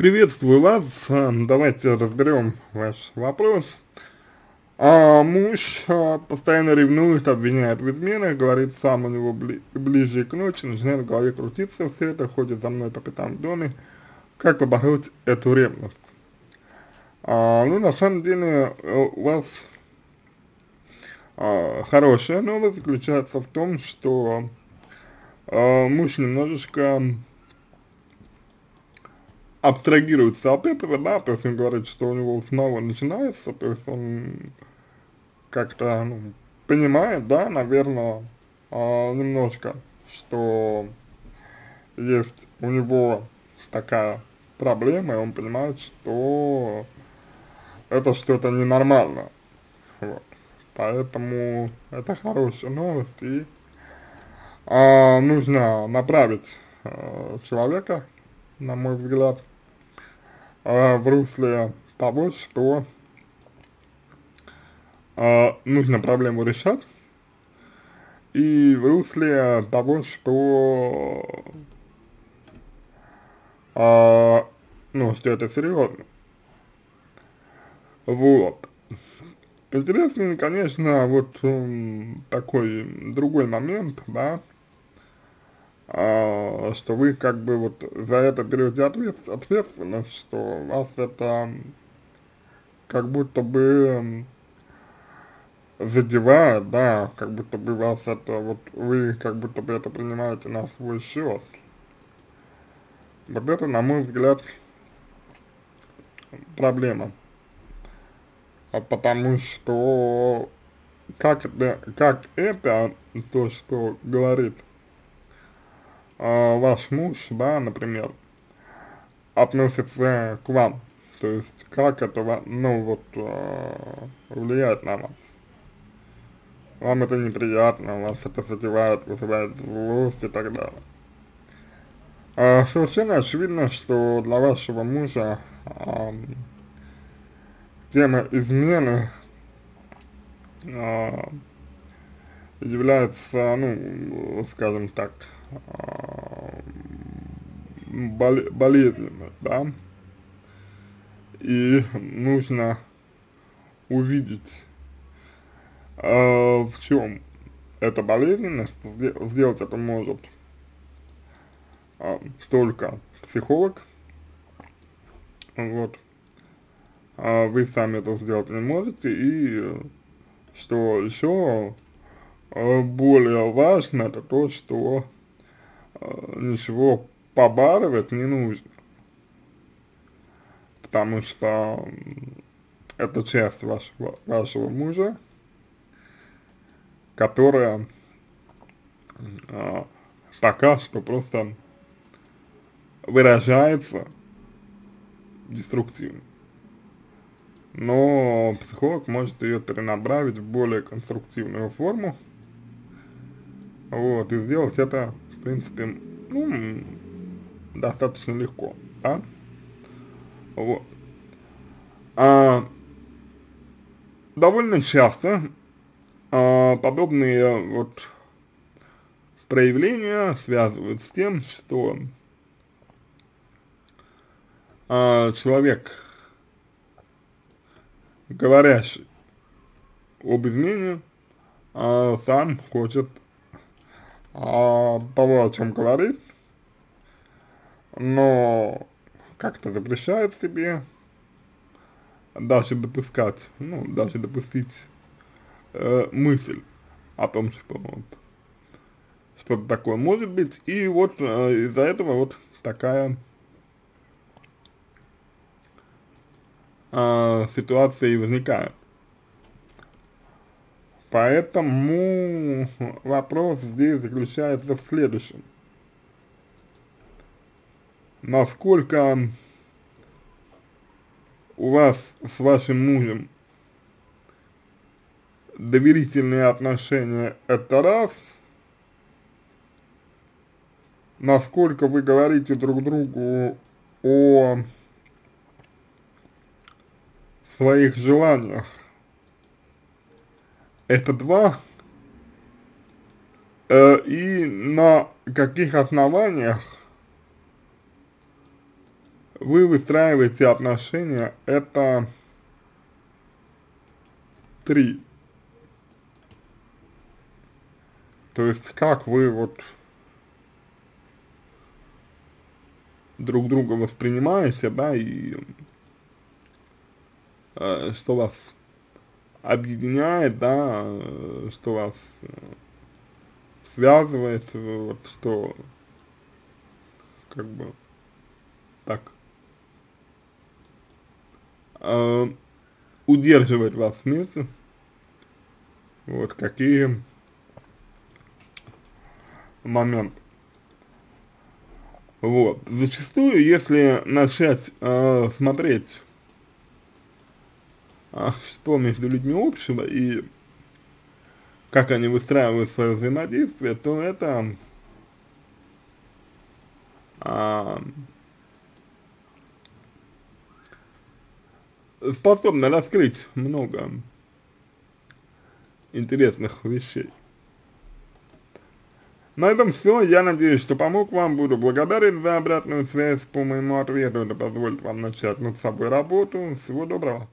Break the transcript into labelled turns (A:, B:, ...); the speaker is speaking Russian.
A: Приветствую вас, давайте разберем ваш вопрос. А, муж а, постоянно ревнует, обвиняет в изменах, говорит, сам у него бли ближе к ночи, начинает в голове крутиться все это, ходит за мной по пятам в доме. Как побороть эту ревность? А, ну, на самом деле, у вас а, хорошая новость заключается в том, что а, муж немножечко абстрагируется от этого, да, то есть он говорит, что у него снова начинается, то есть он как-то ну, понимает, да, наверное, э, немножко, что есть у него такая проблема, и он понимает, что это что-то ненормально, вот, поэтому это хорошая новость, и э, нужно направить э, человека, на мой взгляд, э, в русле того, что э, нужно проблему решать, и в русле того, что э, ну, что это серьезно. Вот. Интересный, конечно, вот такой другой момент, да, а, что вы как бы вот за это берете ответ, ответственность, что вас это как будто бы задевает, да, как будто бы вас это, вот вы как будто бы это принимаете на свой счет. Вот это, на мой взгляд, проблема. А потому что как это, как это, то, что говорит э, ваш муж, да, например, относится к вам, то есть как это, ну вот, э, влияет на вас. Вам это неприятно, вас это задевает, вызывает злость и так далее. А, совершенно очевидно, что для вашего мужа а, тема измены а, является, ну, скажем так, болезненно, да, и нужно увидеть, э, в чем эта болезненность, сделать это может э, только психолог, вот, а вы сами это сделать не можете, и что еще э, более важно, это то, что ничего побарывать не нужно. Потому что это часть вашего, вашего мужа, которая э, пока что просто выражается деструктивно. Но психолог может ее перенаправить в более конструктивную форму, вот, и сделать это, в принципе, ну, достаточно легко, да, вот. А, довольно часто а, подобные вот проявления связывают с тем, что а, человек, говорящий об измене, а, сам хочет а, того, о чем говорит, но как-то запрещает себе даже допускать, ну, даже допустить э, мысль о том, что вот, что-то такое может быть, и вот э, из-за этого вот такая э, ситуация и возникает. Поэтому вопрос здесь заключается в следующем. Насколько у вас с вашим мужем доверительные отношения, это раз. Насколько вы говорите друг другу о своих желаниях, это два. Э, и на каких основаниях вы выстраиваете отношения, это три. То есть как вы вот друг друга воспринимаете, да, и э, что вас объединяет, да, э, что вас э, связывает, вот, что как бы так э, удерживает вас вместе, вот какие моменты. Вот. Зачастую, если начать э, смотреть, э, что между людьми общего и как они выстраивают свое взаимодействие, то это э, способно раскрыть много интересных вещей. На этом все. Я надеюсь, что помог вам. Буду благодарен за обратную связь по моему ответу. Это позволит вам начать над собой работу. Всего доброго.